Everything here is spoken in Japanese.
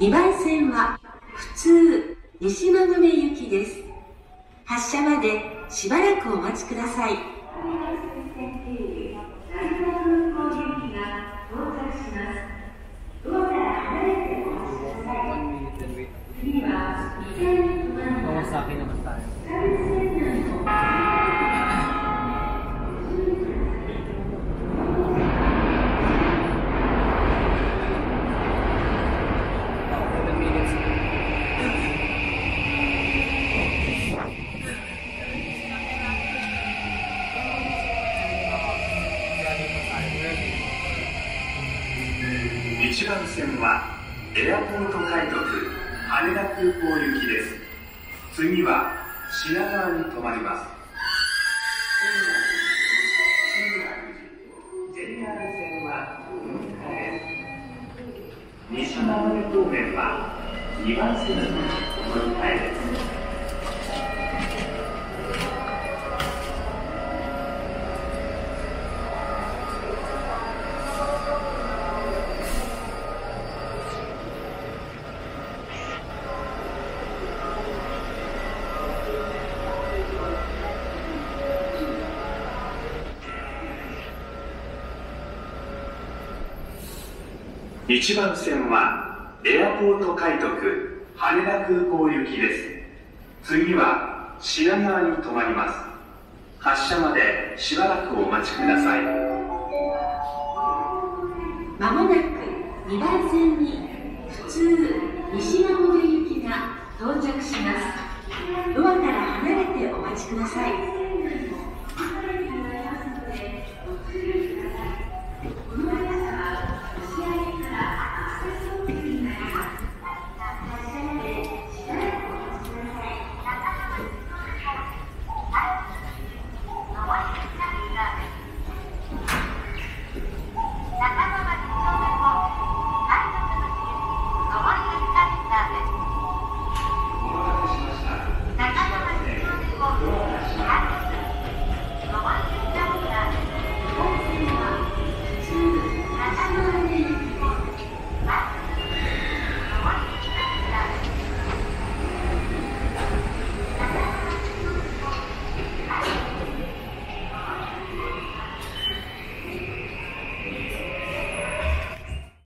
2番線は普通西馬込行きです。発車までしばらくお待ちください。次は2階に1番線はエアポート快特羽田空港行きです。次は品川に停まります。JR 線は運河へ西回り方面は2番線に乗り換えです。1番線はエアポート快特羽田空港行きです次は品川に停まります発車までしばらくお待ちくださいまもなく2番線に普通西馬込行きが到着します。ドアから離れてお待ちください。